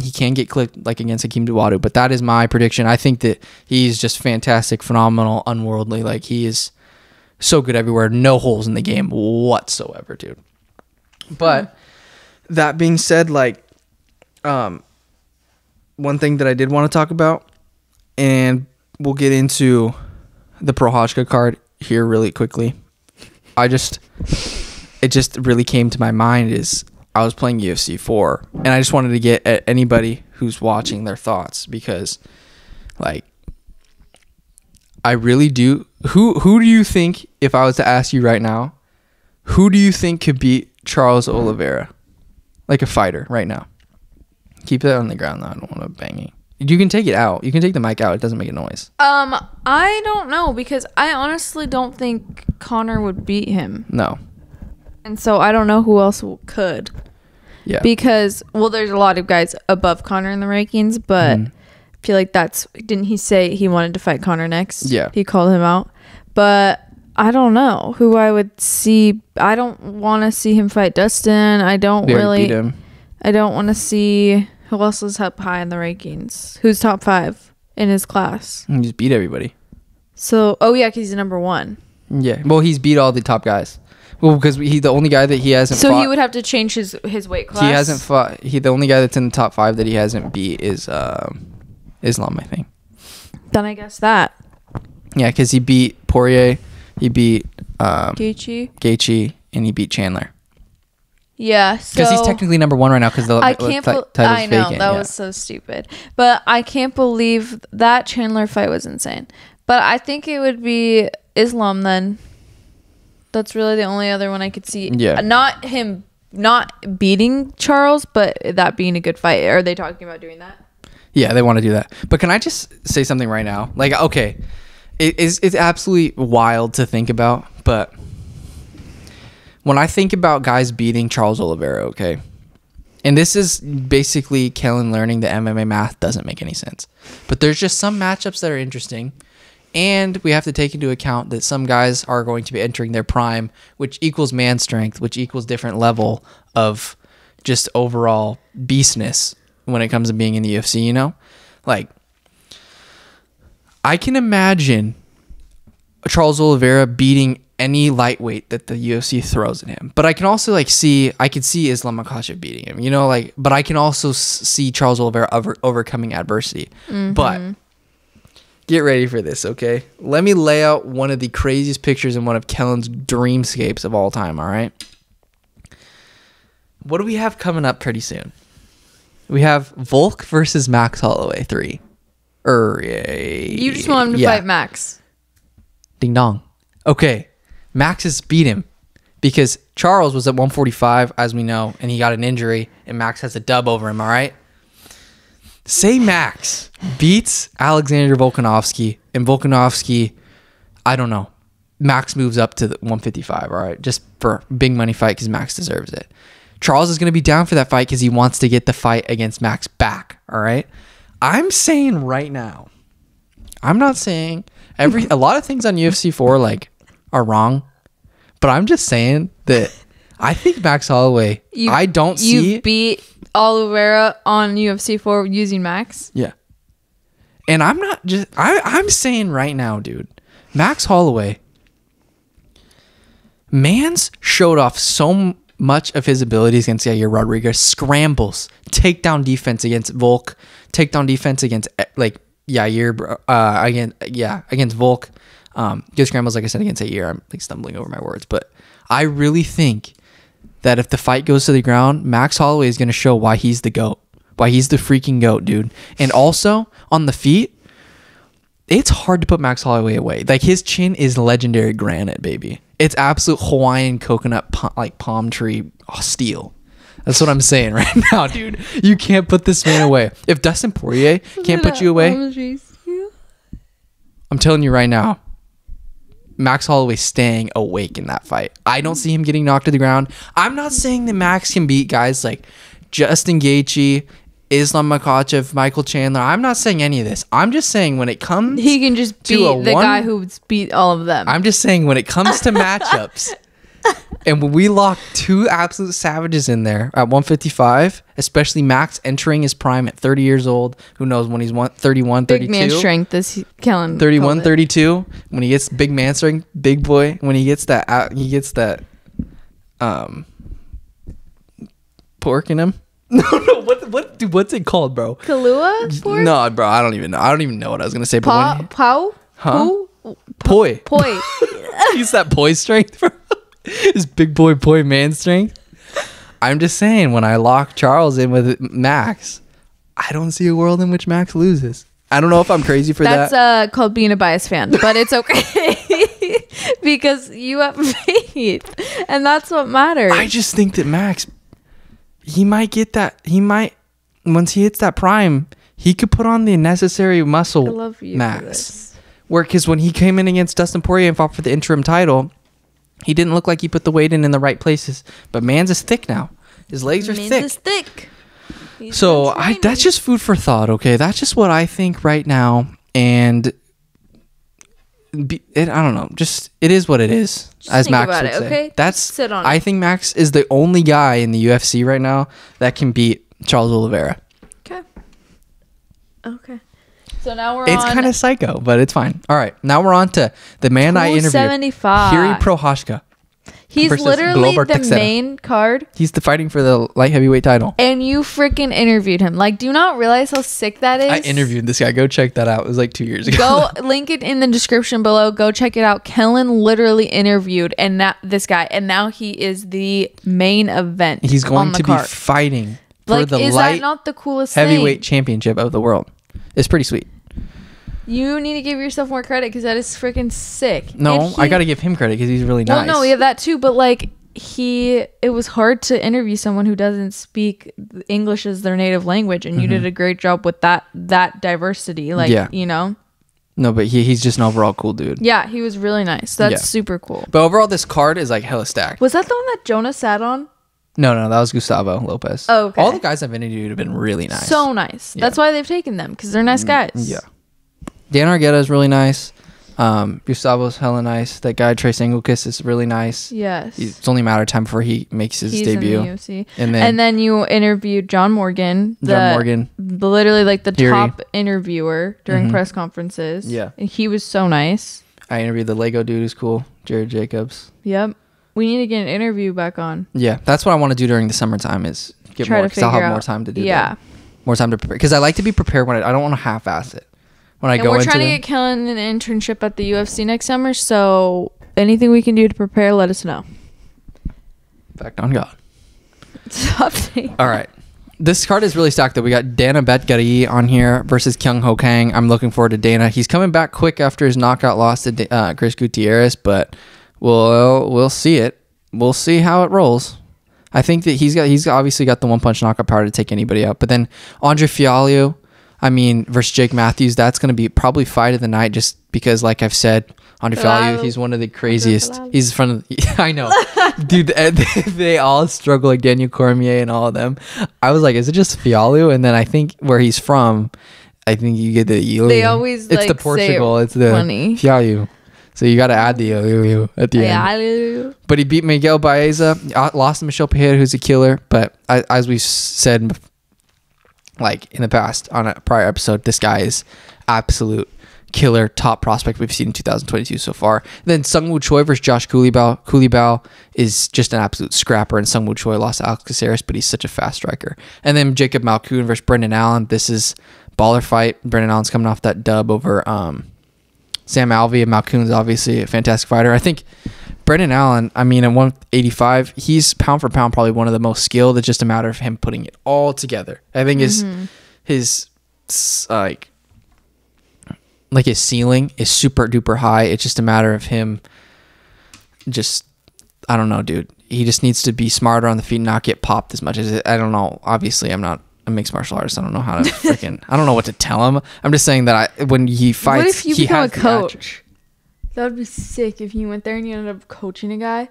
he can get clipped like against Hakeem Dawodu, but that is my prediction. I think that he's just fantastic, phenomenal, unworldly. Like he is so good everywhere, no holes in the game whatsoever, dude. But that being said, like um one thing that I did want to talk about, and we'll get into the Prochazka card here really quickly. I just it just really came to my mind is I was playing UFC 4 and I just wanted to get at anybody who's watching their thoughts because like I really do who who do you think if I was to ask you right now who do you think could beat Charles Oliveira? Like a fighter right now. Keep that on the ground though I don't want to bang it you can take it out. You can take the mic out. It doesn't make a noise. Um, I don't know because I honestly don't think Conor would beat him, no. And so I don't know who else could. Yeah Because well, there's a lot of guys above Conor in the rankings, but Mhm. I feel like that's didn't he say he wanted to fight Conor next? Yeah. he called him out, but I don't know who I would see. I don't want to see him fight Dustin. I don't They really. beat him I don't want to see who else is up high in the rankings. Who's top five in his class? he just beat everybody So, oh yeah, because he's number one. Yeah. Well, he's beat all the top guys. Well, because he's the only guy that he hasn't. So fought, he would have to change his his weight class. He hasn't fought. He the only guy that's in the top five that he hasn't beat is um, Islam, I think. Then I guess that Yeah, because he beat Poirier, he beat um, Gaethje. Gaethje, and he beat Chandler. Yeah, Because so he's technically number one right now. Because the I can't. title's I know vacant, that yeah. was so stupid, but I can't believe that Chandler fight was insane. But I think it would be Islam then. That's really the only other one I could see. Yeah. Uh, not him not beating Charles, but that being a good fight. Are they talking about doing that? Yeah, they want to do that. But can I just say something right now? Like, okay, it is it's absolutely wild to think about, but when I think about guys beating Charles Oliveira, okay, and this is basically Kellan learning that MMA math doesn't make any sense. But there's just some matchups that are interesting. And we have to take into account that some guys are going to be entering their prime, which equals man strength, which equals different level of just overall beastness when it comes to being in the UFC, you know? Like I can imagine Charles Oliveira beating any lightweight that the UFC throws at him. But I can also like see I could see Islam Makhachev beating him. You know, like but I can also s- see Charles Oliveira over, overcoming adversity. Mm-hmm. But get ready for this, okay? Let me lay out one of the craziest pictures in one of Kellan's dreamscapes of all time, all right? What do we have coming up pretty soon? We have Volk versus Max Holloway 3. Er, You just want him to yeah. fight Max. Ding dong. Okay, Max has beat him because Charles was at 145, as we know, and he got an injury, and Max has a dub over him. All right. Say Max beats Alexander Volkanovski, and Volkanovski, I don't know. Max moves up to the 155. All right, just for big money fight because Max deserves it. Charles is going to be down for that fight because he wants to get the fight against Max back. All right. I'm saying right now, I'm not saying every a lot of things on UFC 4 like are wrong, but I'm just saying that I think Max Holloway. You, I don't you see. beat Oliveira on UFC four using Max. yeah, and I'm not just. I I'm saying right now, dude. Max Holloway. Mans showed off so much of his abilities against Yair Rodriguez. Scrambles, takedown defense against Volk, takedown defense against eh, like Yair, uh, again, yeah, against Volk. Um, Gibbs scrambles, like I said against Yair. I'm like stumbling over my words, but I really think that if the fight goes to the ground, Max Holloway is going to show why he's the goat, why he's the freaking goat, dude. And also on the feet, it's hard to put Max Holloway away. Like his chin is legendary granite, baby. It's absolute Hawaiian coconut like palm tree steel. That's what I'm saying right now, dude. You can't put this man away. If Dustin Poirier can't put you away, I'm telling you right now, Max Holloway staying awake in that fight. I don't see him getting knocked to the ground. I'm not saying that Max can beat guys like Justin Gaethje, Islam Makhachev, Michael Chandler. I'm not saying any of this. I'm just saying when it comes He can just beat the one- guy who's beat all of them. I'm just saying when it comes to matchups, and when we lock two absolute savages in there at 155, especially Max entering his prime at 30 years old, who knows when he's one, 31, Big man 32, strength, as Kellan 31, called 32, when he gets big man strength, big boy, when he gets that, out, he gets that, um, pork in him. No, no, what, what, dude, what's it called, bro? Kalua pork? No, bro, I don't even know. I don't even know what I was gonna say. But Pa, when, pow? Huh? Poo? poi, Poi. He's that boy strength, bro. His big boy boy man strength. I'm just saying, when I lock Charles in with Max, I don't see a world in which Max loses. I don't know if I'm crazy for That's that. uh called being a biased fan, but it's okay because you have faith, and that's what matters. I just think that Max, he might get that. He might once he hits that prime, he could put on the necessary muscle. I love you, Max. Where because when he came in against Dustin Poirier and fought for the interim title, he didn't look like he put the weight in in the right places. But man's is thick now. His legs are Means thick. it's thick. He's So I, that's just food for thought. Okay, that's just what I think right now, and be, it, I don't know. Just it is what it is, as Max would it, say. okay? That's Just sit on I it. think Max is the only guy in the UFC right now that can beat Charles Oliveira. Okay. Okay. So now we're It's on kind of psycho, but it's fine. All right, now we're on to the man I interviewed, 275. Jiri Prochazka. He's literally Glover the Teixeira. main card, He's the fighting for the light heavyweight title. and you freaking interviewed him. Like, do you not realize how sick that is? I interviewed this guy. Go check that out. It was like two years ago. Go link it in the description below. Go check it out. Kellan literally interviewed and now this guy, and now he is the main event. He's going on the to be card. fighting for like, the is light that not the coolest heavyweight thing? championship of the world. It's pretty sweet. You need to give yourself more credit because that is freaking sick. No, And I got to give him credit because he's really nice. no, no, yeah, that too. But like he, it was hard to interview someone who doesn't speak English as their native language, and you did a great job with that that diversity. Like, Mm-hmm. Yeah. you know, No, but he, he's just an overall cool dude. yeah, he was really nice. That's Yeah. super cool. But overall, this card is like hella stacked. Was that the one that Jonah sat on? No, no, that was Gustavo Lopez. Oh, okay. All the guys I've interviewed have been really nice. So nice. That's why they've taken them because they're nice guys. yeah. Dan Argueta is really nice. Um, Gustavo's hella nice. That guy Trace Engelkis is really nice. Yes. It's only a matter of time before he makes his He's debut. in the UFC. And then, and then you interviewed John Morgan, the, John Morgan. literally like the Jiri. top interviewer during Mhm. press conferences. Yeah. and he was so nice. I interviewed the Lego dude who's cool, Jared Jacobs. Yep, we need to get an interview back on. Yeah, that's what I want to do during the summertime is get Try more because I'll have more time to do Yeah, that. More time to prepare because I like to be prepared when I, I don't want to half-ass it. When I and go we're trying to get Kellan an internship at the UFC next summer. So anything we can do to prepare, let us know. back on God. Update. All right. This card is really stacked though. We got Danaa Batgerel on here versus Kyung Ho Kang. I'm looking forward to Dana. He's coming back quick after his knockout loss to uh, Chris Gutierrez, but we'll we'll see it. We'll see how it rolls. I think that he's got he's obviously got the one punch knockout power to take anybody out. But then Andre Fialho, I mean, versus Jake Matthews, that's going to be probably fight of the night just because, like I've said, Andre Fialho. he's one of the craziest. He's in front of. I know, dude. They, they all struggle like Daniel Cormier and all of them. I was like, is it just Fialho? And then I think where he's from, I think you get the. They always, It's like, the Portugal. It's the funny. Fialho. So you got to add the Ilu at the end. Yeah, But he beat Miguel Baeza, uh, lost to Michel Pereira, who's a killer. But as we've said, like in the past on a prior episode, this guy is absolute killer, top prospect we've seen in 2022 so far. Then SeungWoo Choi versus Josh Culibao. Culibao is just an absolute scrapper, and SeungWoo Choi lost to Alex Caceres, but he's such a fast striker. And then Jacob Malkoun versus Brendan Allen. This is baller fight. Brendan Allen's coming off that dub over um Sam Alvey and Malkoun's obviously a fantastic fighter. I think Brendan Allen, I mean, at 185, he's pound for pound probably one of the most skilled. It's just a matter of him putting it all together. I think his mm-hmm. his like like his ceiling is super duper high. It's just a matter of him just I don't know, dude. He just needs to be smarter on the feet, and not get popped as much as it. I don't know. Obviously, I'm not a mixed martial artist. I don't know how to freaking. I don't know what to tell him. I'm just saying that I when he fights, what if you he become a coach? That would be sick if you went there and you ended up coaching a guy.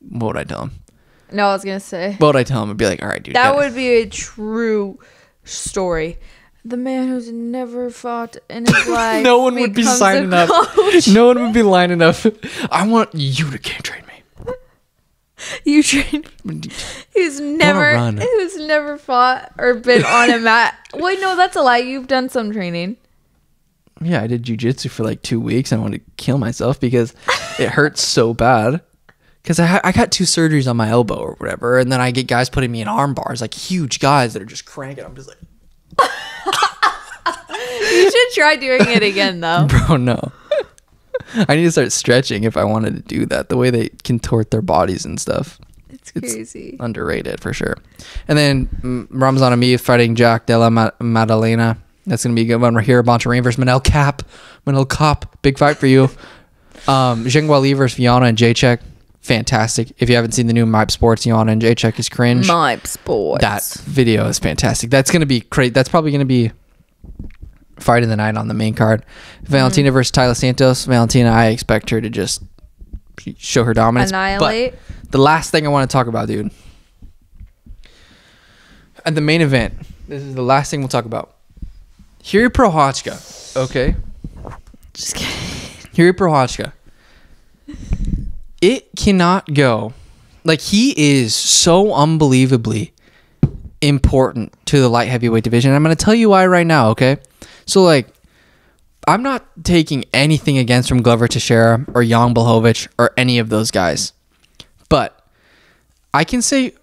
What would I tell him? No, I was gonna say What would I tell him? I'd be like, all right, dude. that would be a true story. The man who's never fought in his life. no one would be signing up. No one would be lining up. I want you to game train me. You train who's never who's never fought or been on a mat. Wait, no, that's a lie. You've done some training. Yeah, I did jujitsu for like two weeks. I wanted to kill myself because it hurts so bad. Because I, I got two surgeries on my elbow or whatever, and then I get guys putting me in arm bars, like huge guys that are just cranking. I'm just like, You should try doing it again though. bro, no. I need to start stretching if I wanted to do that. The way they contort their bodies and stuff, It's It's- crazy. underrated for sure. And then Ramzan Amir fighting Jack Della Ma- Maddalena. That's gonna be a good one. Right here, Bontorin versus Manel Kape. Manel Cop, big fight for you. Um, Zhang Weili versus Viana and Jacek. Fantastic. If you haven't seen the new Mype Sports, Viana and Jacek is cringe. My sports. That video is fantastic. That's gonna be great. That's probably gonna be fight of the night on the main card. Valentina versus Taila Santos. Valentina, I expect her to just show her dominance. But annihilate. the last thing I want to talk about, dude. At the main event, this is the last thing we'll talk about. Jiri Prochazka, okay? Just kidding. Jiri Prochazka. It cannot go. Like he is so unbelievably important to the light heavyweight division. I'm going to tell you why right now, okay? So like I'm not taking anything against from Glover Teixeira or Jan Blachowicz or any of those guys. But I can say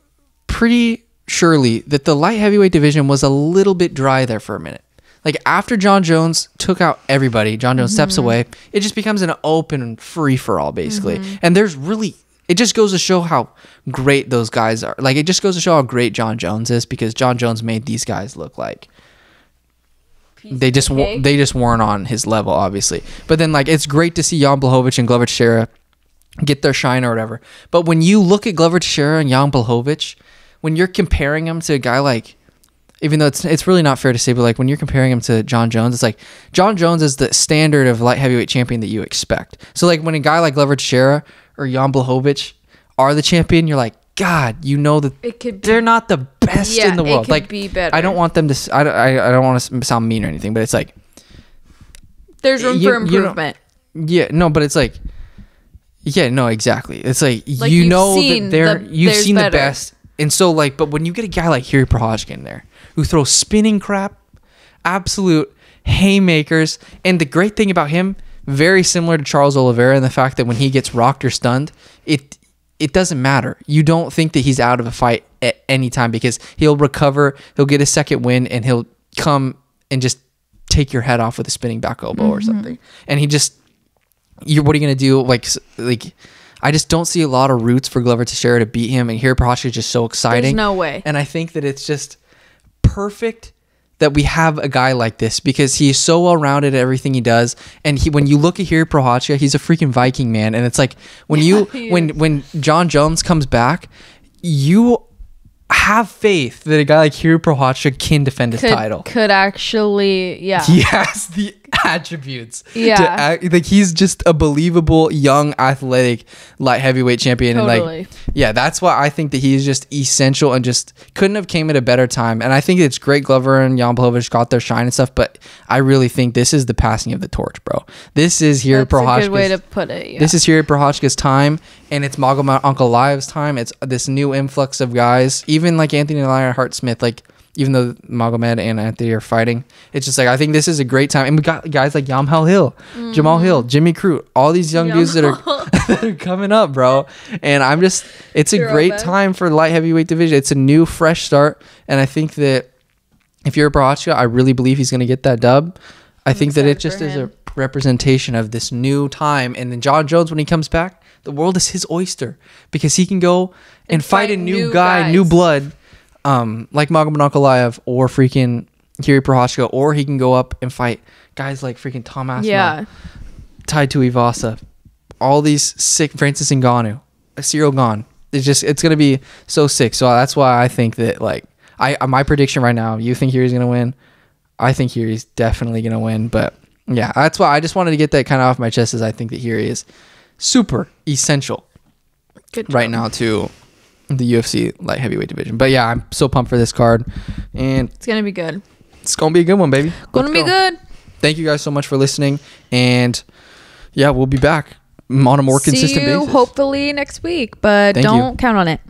pretty surely that the light heavyweight division was a little bit dry there for a minute. Like after Jon Jones took out everybody, Jon Jones steps away, it just becomes an open free for all basically. And there's really it just goes to show how great those guys are. Like it just goes to show how great Jon Jones is because Jon Jones made these guys look like they just wa- they just weren't on his level, obviously. But then like it's great to see Jan Blachowicz and Glover Teixeira get their shine or whatever. But when you look at Glover Teixeira and Jan Blachowicz, when you're comparing them to a guy like, even though it's it's really not fair to say, but like when you're comparing him to Jon Jones, it's like Jon Jones is the standard of light heavyweight champion that you expect. So like when a guy like Glover Teixeira or Jan Blachowicz are the champion, you're like, God, you know that It could be they're not the best Yeah, in the world. like be better. I don't want them to. I don't, I, I don't want to sound mean or anything, but it's like There's room you- for improvement. yeah, no, but it's like, yeah, no, exactly. It's like, Like, you know that they're the- you've seen the best, and so like, but when you get a guy like Jiri Prochazka in there who throws spinning crap, absolute haymakers, and the great thing about him, very similar to Charles Oliveira, in the fact that when he gets rocked or stunned, it it doesn't matter. You don't think that he's out of a fight at any time because he'll recover, he'll get a second win, and he'll come and just take your head off with a spinning back elbow or mm-hmm. something. And he just you what are you gonna do? Like like I just don't see a lot of routes for Glover Teixeira to beat him, and here Prochazka is just so exciting. There's no way. And I think that it's just perfect that we have a guy like this because he is so well rounded at everything he does. And he when you look at here Prochazka, he's a freaking Viking man. And it's like when you when when Jon Jones comes back, you have faith that a guy like Jiri Prochazka can defend his Could, title. could actually, yeah. He has the attributes. Yeah. To like he's just a believable young athletic light heavyweight champion and Totally. like yeah, that's why I think that he's just essential and just couldn't have came at a better time. And I think it's great Glover and Jan Blachowicz got their shine and stuff, but I really think this is the passing of the torch, bro. This is here That's a good way to put it. Yeah. this is here at Prochazka's time, and it's Magomed Ankalaev's time. It's this new influx of guys, even like Anthony Lionheart Smith. Like even though Magomed and Anthony are fighting, it's just like I think this is a great time. And we got guys like Yamhel Hill, Jamahal Hill, Jimmy Crute, all these young dudes that are that are coming up, bro. And I'm just, it's a You're great time for light heavyweight division. It's a new, fresh start, and I think that if you're a Prochazka, I really believe he's going to get that dub. I think that it just is a representation of this new time. And then Jon Jones, when he comes back, the world is his oyster because he can go and, fight, a new, new guy, new blood, um, like Magomed or freaking Jiri Prochazka, or he can go up and fight guys like freaking Tom Aspinall, Yeah. to Tuivasa, all these sick Francis Ngannou, Ciryl Gane. It's just it's gonna be so sick. So that's why I think that like I uh, my prediction right now. You think Yuri's gonna win? I think Yuri's definitely gonna win. But yeah, that's why I just wanted to get that kind of off my chest. Is I think that Yuri is super essential right now to the UFC light heavyweight division. But yeah, I'm so pumped for this card, and It's gonna be good. it's gonna be a good one, baby. Gonna Let's be go. good. Thank you guys so much for listening, and yeah, we'll be back on a more consistent See you basis. hopefully next week, but Thank you. don't count on it.